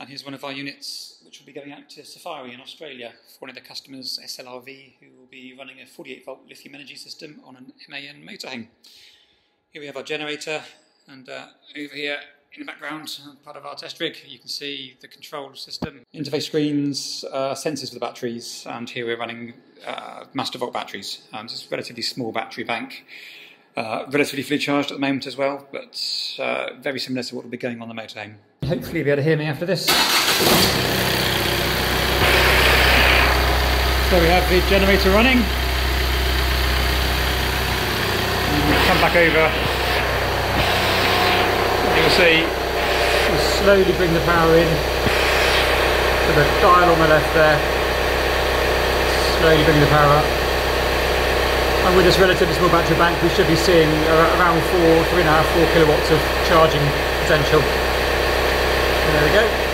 And here's one of our units which will be going out to Safiery in Australia for one of the customers, SLRV, who will be running a 48 volt lithium energy system on an MAN motorhome. Here we have our generator, and uh, over here in the background, part of our test rig, you can see the control system, interface screens, uh, sensors for the batteries, and here we're running uh, Mastervolt batteries. Um, it's a relatively small battery bank. Uh, relatively fully charged at the moment as well, but uh, very similar to what will be going on the motorhome. Hopefully you'll be able to hear me after this. So we have the generator running. come back over. You'll see we slowly bring the power in to the dial on the left there. Slowly bring the power up. And with this relatively small battery bank, we should be seeing around four, three and a half, four kilowatts of charging potential. There we go.